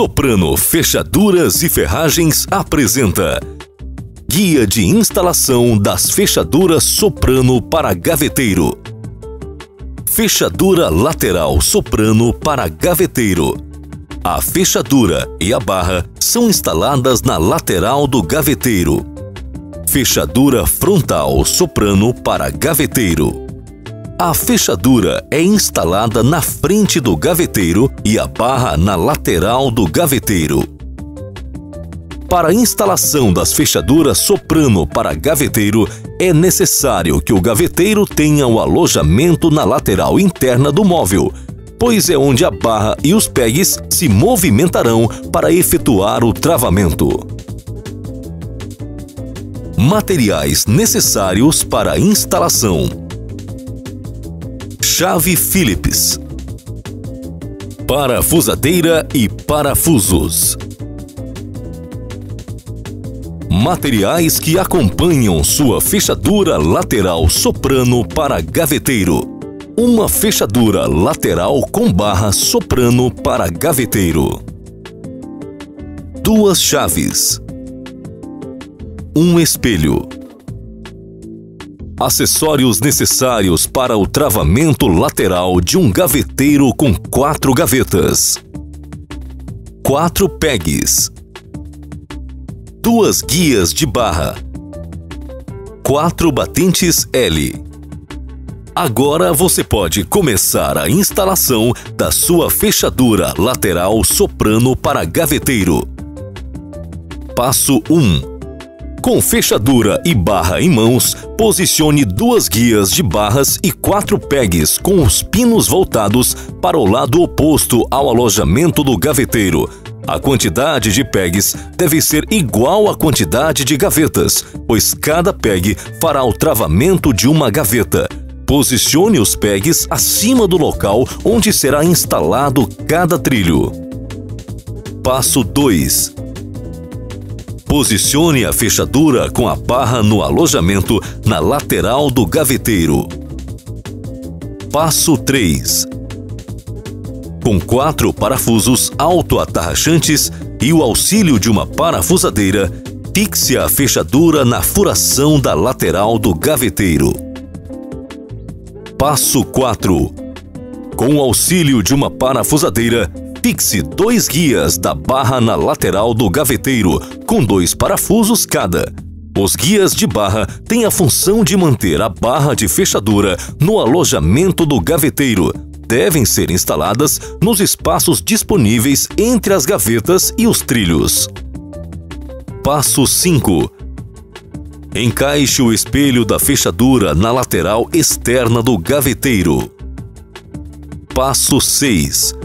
Soprano Fechaduras e Ferragens apresenta Guia de instalação das fechaduras Soprano para gaveteiro. Fechadura lateral Soprano para gaveteiro. A fechadura e a barra são instaladas na lateral do gaveteiro. Fechadura frontal Soprano para gaveteiro. A fechadura é instalada na frente do gaveteiro e a barra na lateral do gaveteiro. Para a instalação das fechaduras soprano para gaveteiro, é necessário que o gaveteiro tenha o alojamento na lateral interna do móvel, pois é onde a barra e os pegs se movimentarão para efetuar o travamento. Materiais necessários para a instalação chave Phillips, parafusadeira e parafusos. Materiais que acompanham sua fechadura lateral soprano para gaveteiro. Uma fechadura lateral com barra soprano para gaveteiro. Duas chaves. Um espelho acessórios necessários para o travamento lateral de um gaveteiro com quatro gavetas, quatro pegs, duas guias de barra, quatro batentes L. Agora você pode começar a instalação da sua fechadura lateral soprano para gaveteiro. Passo 1 com fechadura e barra em mãos, posicione duas guias de barras e quatro pegs com os pinos voltados para o lado oposto ao alojamento do gaveteiro. A quantidade de pegs deve ser igual à quantidade de gavetas, pois cada peg fará o travamento de uma gaveta. Posicione os pegs acima do local onde será instalado cada trilho. Passo 2 Posicione a fechadura com a barra no alojamento na lateral do gaveteiro. Passo 3. Com quatro parafusos autoatarrachantes e o auxílio de uma parafusadeira, fixe a fechadura na furação da lateral do gaveteiro. Passo 4. Com o auxílio de uma parafusadeira, Fixe dois guias da barra na lateral do gaveteiro, com dois parafusos cada. Os guias de barra têm a função de manter a barra de fechadura no alojamento do gaveteiro. Devem ser instaladas nos espaços disponíveis entre as gavetas e os trilhos. Passo 5. Encaixe o espelho da fechadura na lateral externa do gaveteiro. Passo 6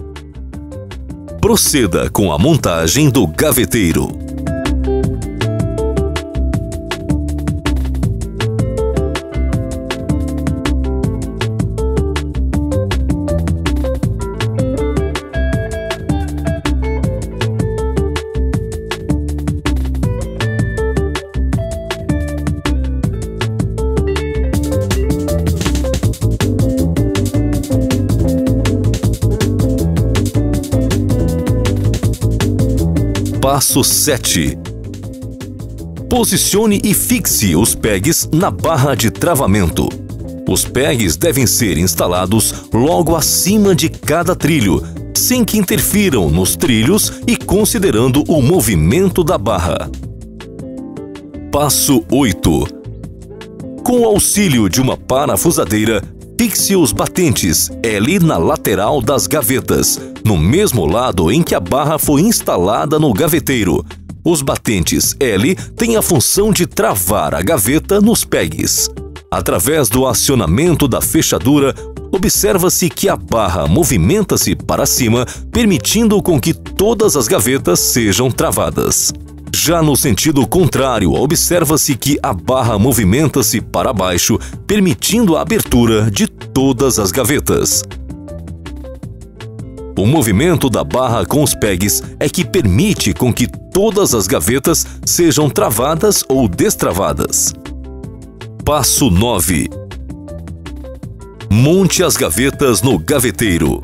proceda com a montagem do gaveteiro. Passo 7. Posicione e fixe os pegs na barra de travamento. Os pegs devem ser instalados logo acima de cada trilho, sem que interfiram nos trilhos e considerando o movimento da barra. Passo 8. Com o auxílio de uma parafusadeira, fixe os batentes L na lateral das gavetas, no mesmo lado em que a barra foi instalada no gaveteiro. Os batentes L têm a função de travar a gaveta nos pegs. Através do acionamento da fechadura, observa-se que a barra movimenta-se para cima, permitindo com que todas as gavetas sejam travadas. Já no sentido contrário, observa-se que a barra movimenta-se para baixo, permitindo a abertura de todas as gavetas. O movimento da barra com os pegs é que permite com que todas as gavetas sejam travadas ou destravadas. Passo 9. Monte as gavetas no gaveteiro.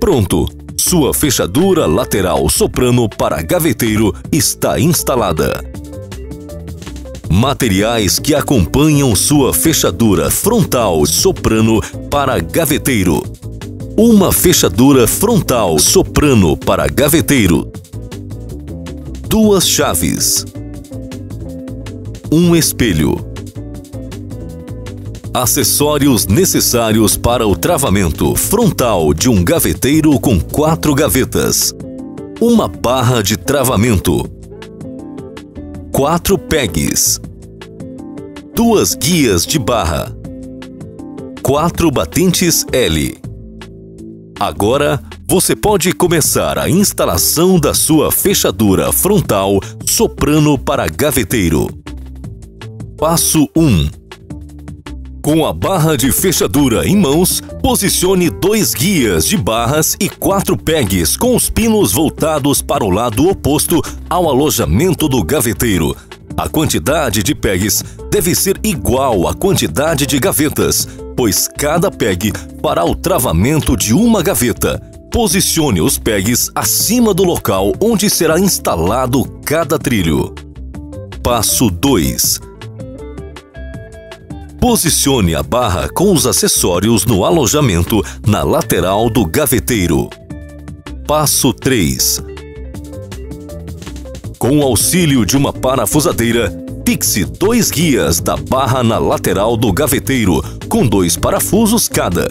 Pronto! Sua fechadura lateral soprano para gaveteiro está instalada. Materiais que acompanham sua fechadura frontal soprano para gaveteiro. Uma fechadura frontal soprano para gaveteiro. Duas chaves. Um espelho. Acessórios necessários para o travamento frontal de um gaveteiro com quatro gavetas. Uma barra de travamento quatro pegs, duas guias de barra, quatro batentes L. Agora você pode começar a instalação da sua fechadura frontal soprano para gaveteiro. Passo 1. Com a barra de fechadura em mãos, posicione dois guias de barras e quatro pegs com os pinos voltados para o lado oposto ao alojamento do gaveteiro. A quantidade de pegs deve ser igual à quantidade de gavetas, pois cada peg fará o travamento de uma gaveta. Posicione os pegs acima do local onde será instalado cada trilho. Passo 2 Posicione a barra com os acessórios no alojamento na lateral do gaveteiro. Passo 3. Com o auxílio de uma parafusadeira, fixe dois guias da barra na lateral do gaveteiro, com dois parafusos cada.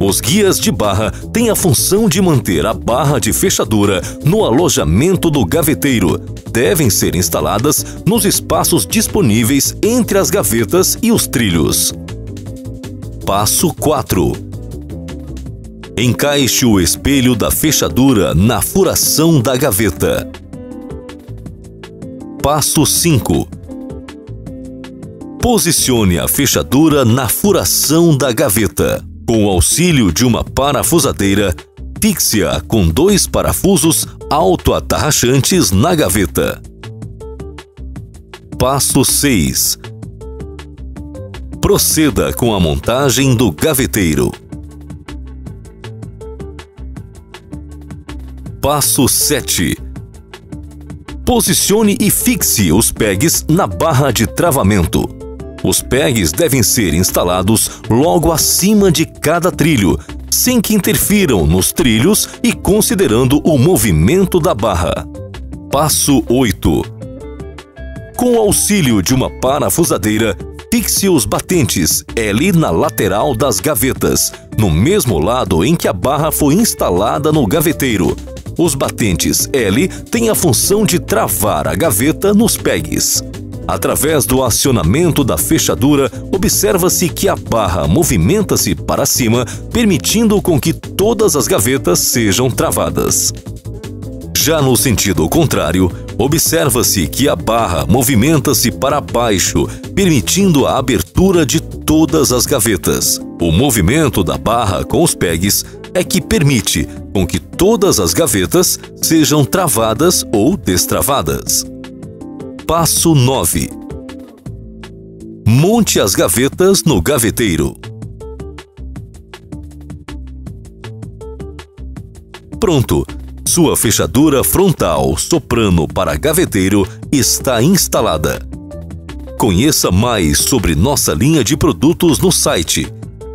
Os guias de barra têm a função de manter a barra de fechadura no alojamento do gaveteiro, devem ser instaladas nos espaços disponíveis entre as gavetas e os trilhos. Passo 4. Encaixe o espelho da fechadura na furação da gaveta. Passo 5. Posicione a fechadura na furação da gaveta. Com o auxílio de uma parafusadeira, fixe-a com dois parafusos autoatarrachantes na gaveta. Passo 6. Proceda com a montagem do gaveteiro. Passo 7. Posicione e fixe os pegs na barra de travamento. Os pegs devem ser instalados logo acima de cada trilho, sem que interfiram nos trilhos e considerando o movimento da barra. Passo 8. Com o auxílio de uma parafusadeira, fixe os batentes L na lateral das gavetas, no mesmo lado em que a barra foi instalada no gaveteiro. Os batentes L têm a função de travar a gaveta nos pegs. Através do acionamento da fechadura, observa-se que a barra movimenta-se para cima, permitindo com que todas as gavetas sejam travadas. Já no sentido contrário, observa-se que a barra movimenta-se para baixo, permitindo a abertura de todas as gavetas. O movimento da barra com os pegs é que permite com que todas as gavetas sejam travadas ou destravadas. Passo 9. Monte as gavetas no gaveteiro. Pronto! Sua fechadura frontal soprano para gaveteiro está instalada. Conheça mais sobre nossa linha de produtos no site